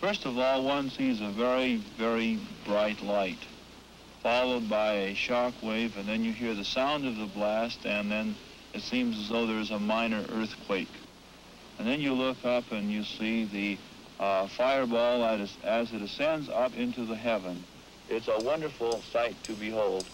First of all, one sees a very, very bright light, followed by a shock wave, and then you hear the sound of the blast, and then it seems as though there's a minor earthquake. And then you look up and you see the uh, fireball as, as it ascends up into the heaven. It's a wonderful sight to behold.